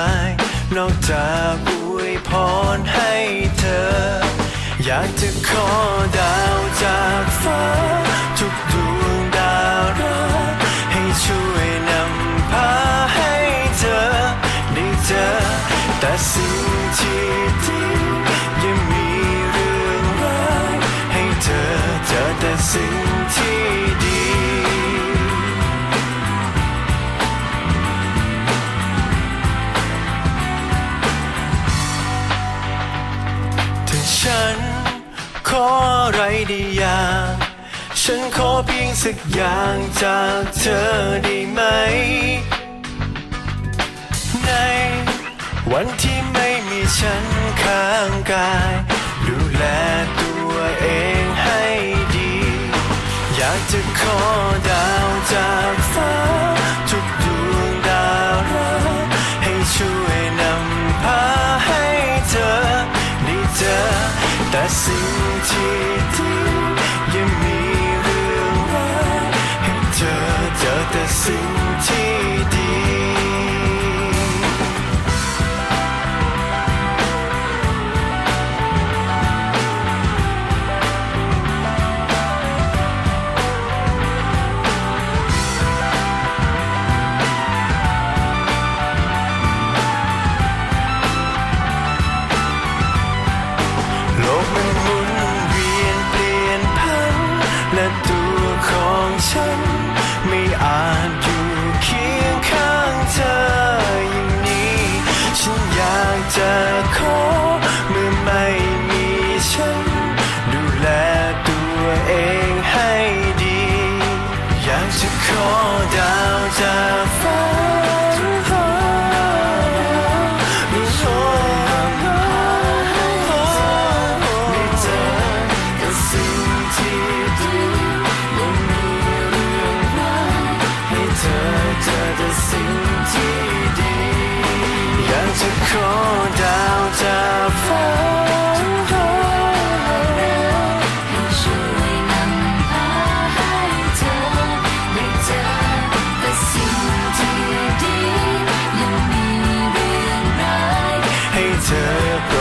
าย นอกจากอวยพรให้เธอ อยากจะขอดาวจากฟ้าทุกดวง ไรดีอย่างฉันขอเพียงสักอย่างจากเธอได้ไหม ในวันที่ไม่มีฉันข้างกาย ดูแลตัวเองให้ดี อยากจะขอดาวจากฟ้า ทุกดวงดาวรักให้ช่วย จะขอดาวจากฟ้า tell